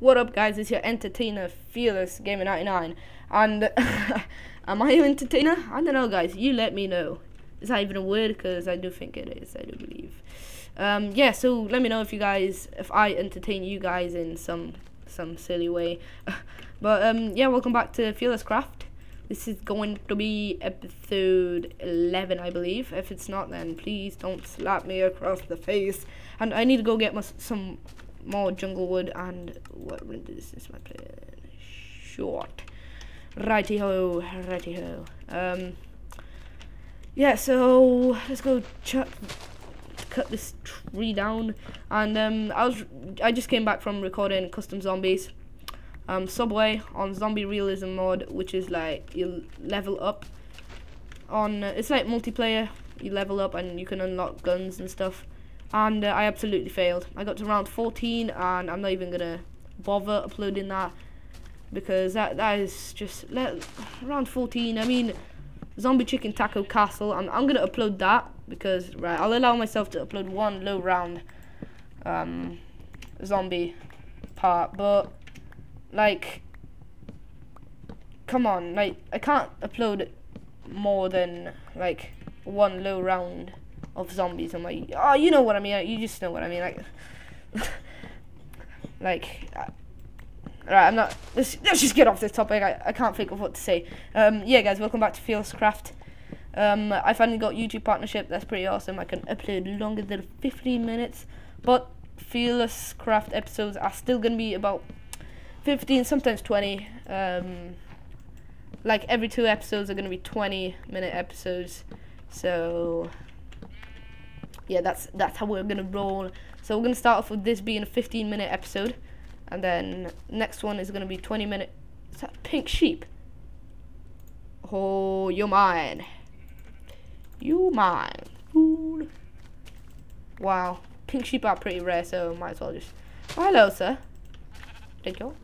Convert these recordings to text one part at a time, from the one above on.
What up, guys? It's your entertainer, Fearless Gamer 99. And am I an entertainer? I don't know, guys. You let me know. Is that even a word? Because I do think it is. I do believe. Um, yeah. So let me know if you guys, if I entertain you guys in some some silly way. but um, yeah, welcome back to Fearless Craft. This is going to be episode 11, I believe. If it's not, then please don't slap me across the face. And I need to go get my, some more jungle wood and what this is my plan. Short. Righty ho righty ho. Um yeah so let's go cut cut this tree down. And um i was i just came back from recording custom zombies. Um subway on zombie realism mode which is like you level up on uh, it's like multiplayer. You level up and you can unlock guns and stuff and uh, I absolutely failed. I got to round 14 and I'm not even gonna bother uploading that because that that is just let, round 14. I mean, Zombie Chicken Taco Castle. I'm I'm gonna upload that because right, I'll allow myself to upload one low round um, zombie part, but like, come on, like I can't upload more than like one low round of zombies. I'm like, oh, you know what I mean. You just know what I mean. Like, like, uh, right. I'm not. Let's, let's just get off this topic. I, I can't think of what to say. Um, yeah, guys, welcome back to Fearless Craft. Um, I finally got YouTube partnership. That's pretty awesome. I can upload longer than 15 minutes, but Fearless Craft episodes are still gonna be about 15, sometimes 20. Um, like every two episodes are gonna be 20 minute episodes. So yeah, that's that's how we're gonna roll. So we're gonna start off with this being a 15 minute episode, and then next one is gonna be 20 minute. Is that pink sheep? Oh, you're mine. You mine. Wow, pink sheep are pretty rare, so might as well just. Oh, hello, sir. Thank you.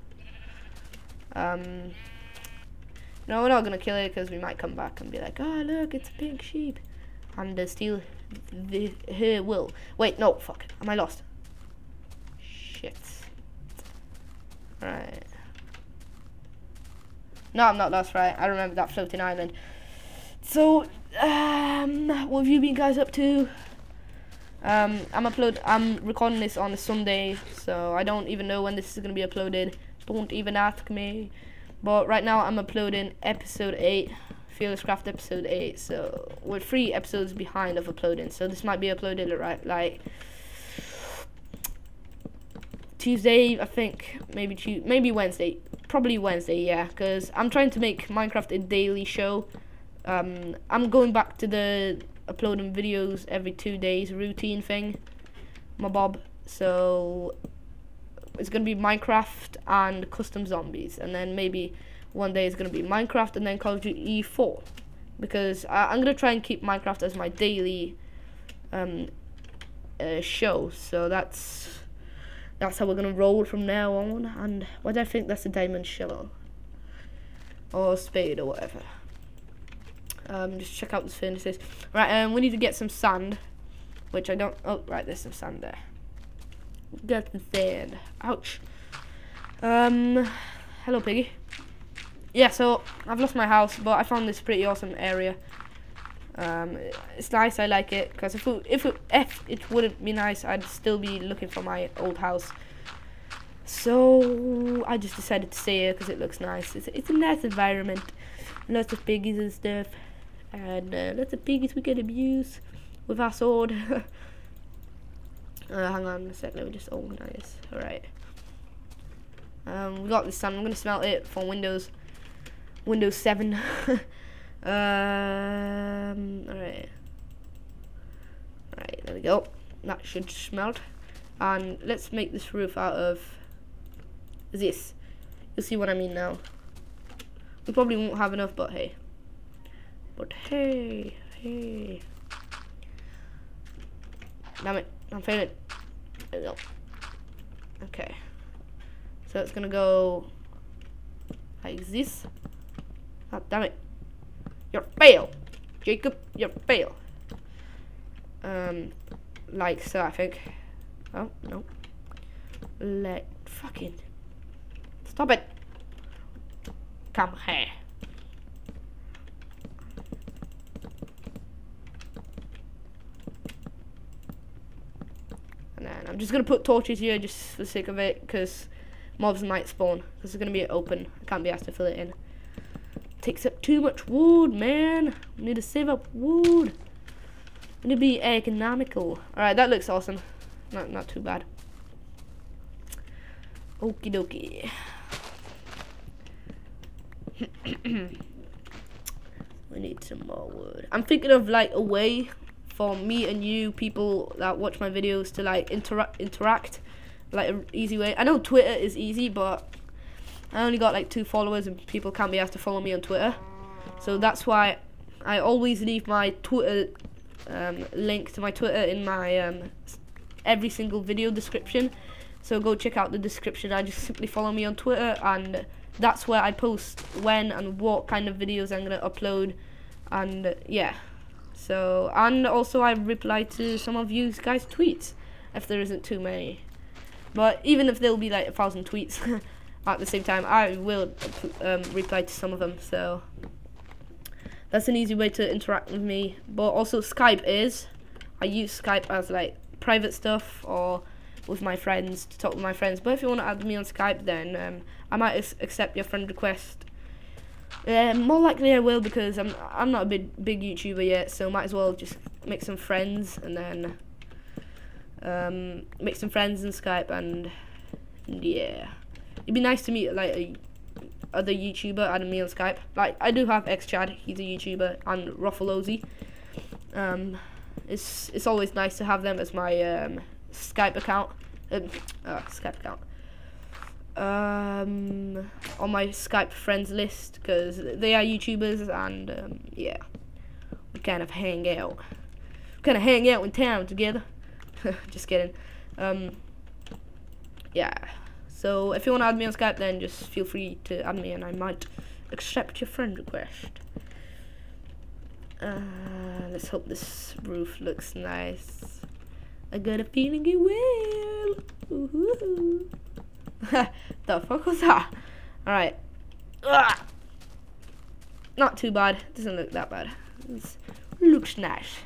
Um. No, we're not gonna kill it because we might come back and be like, oh look, it's a pink sheep, and uh, steal the her will. Wait, no, fuck. Am I lost? Shit. Right. No, I'm not lost, right? I remember that floating island. So, um, what have you been guys up to? Um, I'm upload. I'm recording this on a Sunday, so I don't even know when this is gonna be uploaded. Don't even ask me. But right now, I'm uploading episode eight. Fearless Craft episode 8, so we're three episodes behind of uploading, so this might be uploaded right like Tuesday, I think, maybe Tuesday, maybe Wednesday, probably Wednesday, yeah, because I'm trying to make Minecraft a daily show. Um, I'm going back to the uploading videos every two days routine thing, my bob. So it's gonna be Minecraft and custom zombies, and then maybe one day it's going to be Minecraft and then Call of Duty 4 because I, am to try and keep Minecraft as my daily um, uh, show. So that's that's how we're to roll from now on. And why do I think that's a diamond shovel or spade or whatever? Um, just check out the furnaces. Right um, we need to get some sand which I don't oh right there's some sand there. Get the sand ouch. Um hello piggy yeah, so I've lost my house, but I found this pretty awesome area. Um, it's nice. I like it because if it, if it, if it wouldn't be nice, I'd still be looking for my old house. So I just decided to stay here because it looks nice. It's, it's a nice environment, lots of piggies and stuff, and uh, lots of piggies we can abuse with our sword. uh, hang on a sec. Let me just organize. All right. Um, we got this sun. I'm gonna smelt it for Windows. Windows 7. um, alright. Alright, there we go. That should smelt. And let's make this roof out of this. You'll see what I mean now. We probably won't have enough, but hey. But hey, hey. Damn it, I'm failing. There we go. Okay. So it's gonna go like this. God damn it. You're fail. Jacob, you're fail. Um, like so, I think. Oh, no. Let fucking. Stop it. Come here. And then I'm just gonna put torches here just for the sake of it, because mobs might spawn. Because it's gonna be open. I can't be asked to fill it in. Takes up too much wood, man. We need to save up wood. We need to be economical. Alright, that looks awesome. Not not too bad. Okie dokie. we need some more wood. I'm thinking of like a way for me and you people that watch my videos to like interact interact like an easy way. I know Twitter is easy, but I only got like two followers and people can't be asked to follow me on Twitter. So that's why I always leave my Twitter um, link to my Twitter in my um, every single video description. So go check out the description. I just simply follow me on Twitter and that's where I post when and what kind of videos I'm gonna upload and yeah. So, and also I reply to some of you guys' tweets if there isn't too many. But even if there'll be like a thousand tweets at the same time, I will um, reply to some of them. So that's an easy way to interact with me. But also Skype is. I use Skype as like private stuff or with my friends to talk with my friends. But if you want to add me on Skype, then um, I might accept your friend request yeah, more likely I will because I'm I'm not a big big YouTuber yet, so might as well just make some friends and then um, make some friends in Skype and yeah, it'd be nice to meet like a other YouTuber add me on Skype. Like I do have X Chad, he's a YouTuber, and Ruffalozy. Um, it's it's always nice to have them as my um, Skype account, um, uh, Skype account um, on my Skype friends list because they are YouTubers and um, yeah, we kind of hang out. We kind of hang out in town together. just kidding. Um, yeah. So if you want to add me on Skype, then just feel free to add me, and I might accept your friend request. Uh, let's hope this roof looks nice. I got a feeling it will. the fuck was that? Alright. Not too bad. Doesn't look that bad. It looks nice.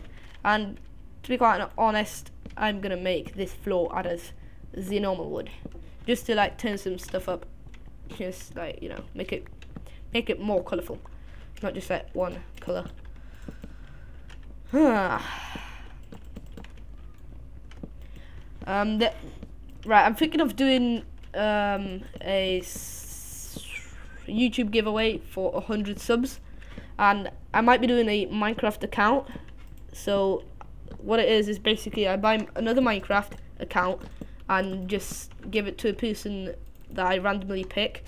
And to be quite honest, I'm gonna make this floor out of the normal wood. Just to like turn some stuff up. Just like, you know, make it make it more colourful. Not just like one colour. um, right, I'm thinking of doing um, a YouTube giveaway for 100 subs and I might be doing a Minecraft account so what it is is basically I buy another Minecraft account and just give it to a person that I randomly pick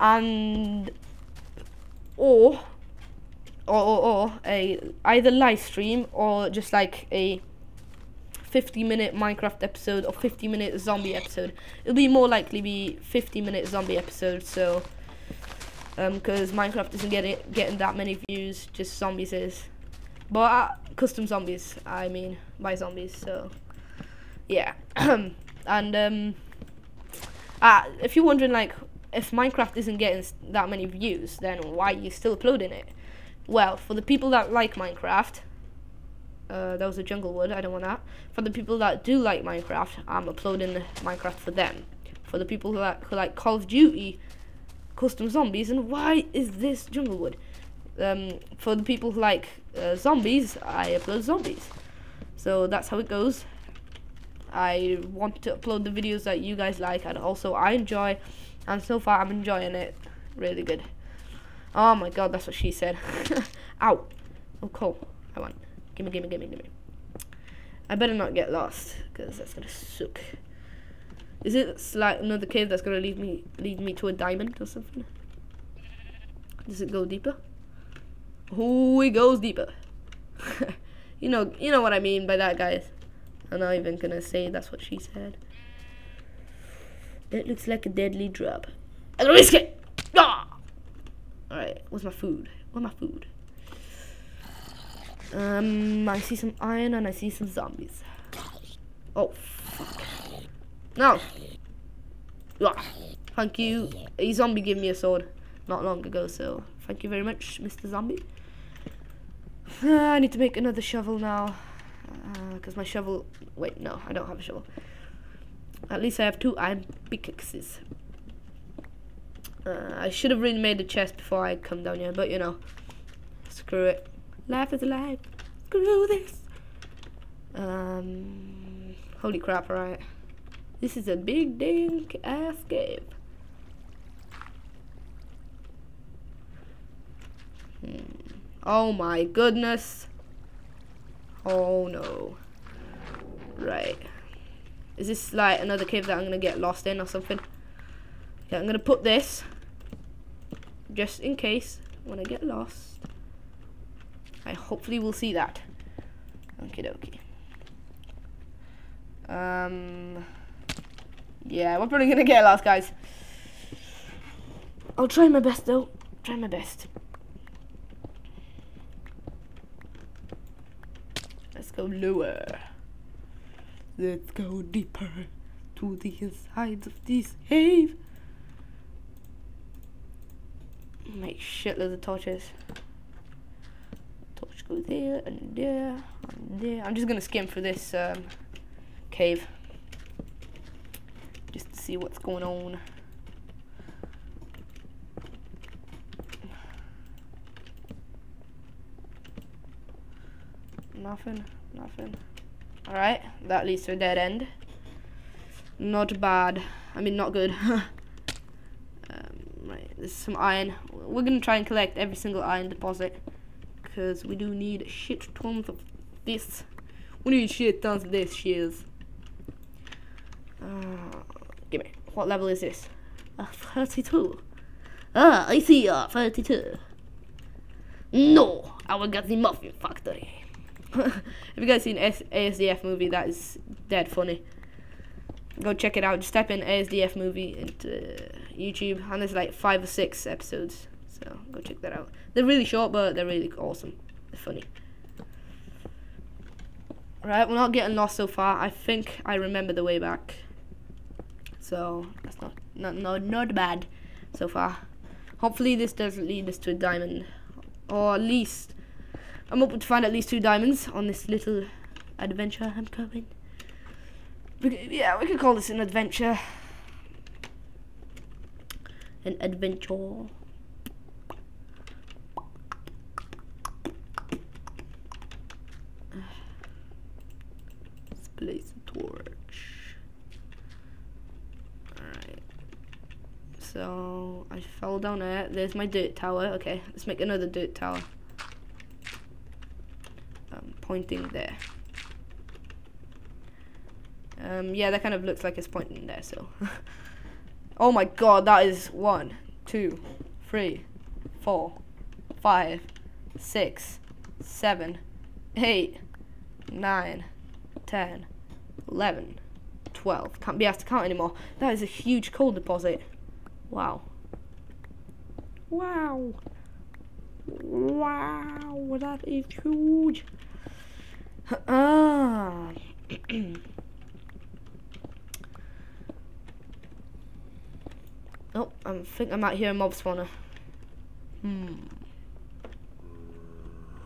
and or or, or, or a either live stream or just like a 50 minute Minecraft episode or 50 minute zombie episode. It'll be more likely be 50 minute zombie episode. So, because um, Minecraft isn't getting getting that many views, just zombies is. But uh, custom zombies, I mean, by zombies. So, yeah. and um, uh, if you're wondering like if Minecraft isn't getting that many views, then why are you still uploading it? Well, for the people that like Minecraft, uh, that was a jungle wood. I don't want that. For the people that do like Minecraft, I'm uploading Minecraft for them. For the people who like, who like Call of Duty, custom zombies, and why is this jungle wood? Um, for the people who like uh, zombies, I upload zombies. So that's how it goes. I want to upload the videos that you guys like and also I enjoy and so far I'm enjoying it really good. Oh my god, that's what she said. Ow. Oh cool. I want. Gimme, gimme, gimme, gimme. I better not get lost, because that's gonna suck. Is it like another cave that's gonna lead me lead me to a diamond or something? Does it go deeper? Oh, it goes deeper. you know, you know what I mean by that, guys. I'm not even gonna say that's what she said. That looks like a deadly drop. I'm gonna risk it. Ah! All right, what's my food? What's my food? Um, I see some iron and I see some zombies. Oh, fuck. No. Thank you. A zombie gave me a sword not long ago, so thank you very much, Mr. Zombie. Uh, I need to make another shovel now. Because uh, my shovel... Wait, no, I don't have a shovel. At least I have two iron pickaxes. Uh, I should have really made a chest before I come down here, but you know. Screw it. Life is life. Screw this. Um, holy crap, alright. This is a big dink ass. Hmm. Oh my goodness. Oh no. Right. Is this like another cave that I'm gonna get lost in or something? Yeah, I'm gonna put this just in case when I get lost. I hopefully will see that. Okie dokie. Um, yeah, we're probably gonna get lost, guys. I'll try my best though. Try my best. Let's go lower. Let's go deeper to the insides of this cave. Make shitloads of torches. Torch go there and there and there. I'm just gonna skim through this um, cave just to see what's going on. Nothing, nothing. Alright, that leads to a dead end. Not bad. I mean, not good. um, right, there's some iron. We're going to try and collect every single iron deposit. Because we do need shit tons of this. We need shit tons of this, shiz. Uh, give me. What level is this? Uh, 32. Ah, I see, uh, 32. No, I will get the muffin factory. Have you guys seen ASDF movie? That is dead funny. Go check it out. Just type in ASDF movie into YouTube, and there's like five or six episodes. So go check that out. They're really short, but they're really awesome. They're funny. Right, we're not getting lost so far. I think I remember the way back. So that's not not not not bad so far. Hopefully this doesn't lead us to a diamond, or at least I'm hoping to find at least two diamonds on this little adventure I'm coming. Yeah, we could call this an adventure. An adventure. Let's place a torch. Alright. So, I fell down there. There's my dirt tower. Okay, let's make another dirt tower pointing there. Um, yeah, that kind of looks like it's pointing there, so. oh my god, that is one, two, three, four, five, six, seven, eight, nine, ten, eleven, twelve. Can't be asked to count anymore. That is a huge coal deposit. Wow. Wow. Wow, that is huge. Ah. oh, I think I might hear a mob spawner. Hmm.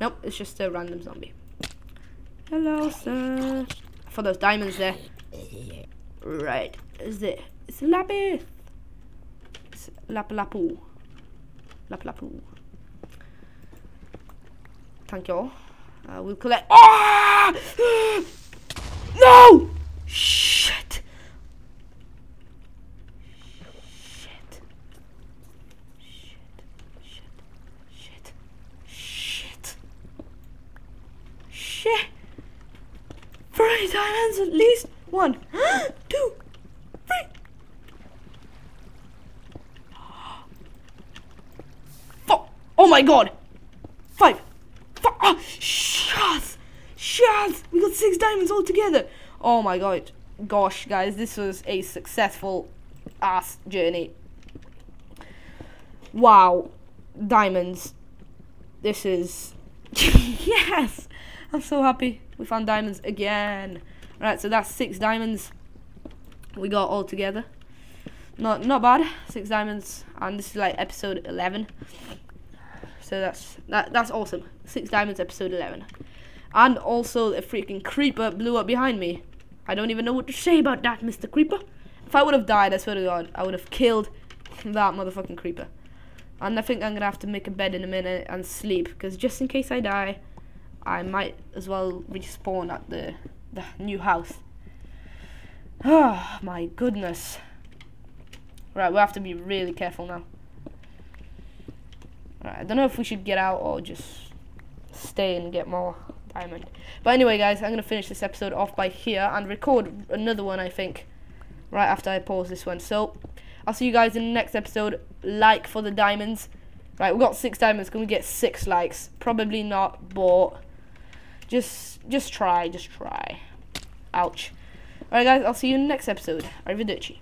Nope, it's just a random zombie. Hello, sir. For those diamonds there. Right, is it? It's lapis. It's lap lapu. Lap lapu. Thank you. Uh, we'll collect. No! Shit. Shit. Shit. Shit. Shit. Shit. Three diamonds at least. One, two, three. Four. Oh my god. Six diamonds altogether. Oh my god. Gosh, guys, this was a successful ass journey. Wow. Diamonds. This is... yes! I'm so happy. We found diamonds again. Right, so that's six diamonds we got all together. Not not bad. Six diamonds, and this is like episode eleven. So that's that that's awesome. Six diamonds, episode eleven and also a freaking creeper blew up behind me. I don't even know what to say about that, Mr. Creeper. If I would have died, I swear to God, I would have killed that motherfucking creeper. And I think I'm gonna have to make a bed in a minute and sleep, because just in case I die, I might as well respawn at the the new house. Oh my goodness. Right, we have to be really careful now. Right, I don't know if we should get out or just stay and get more diamond. But anyway, guys, I'm going to finish this episode off by here and record another one, I think, right after I pause this one. So, I'll see you guys in the next episode. Like for the diamonds. Right, we got six diamonds. Can we get six likes? Probably not, but just just try, just try. Ouch. Alright guys, I'll see you in the next episode. Arrivederci.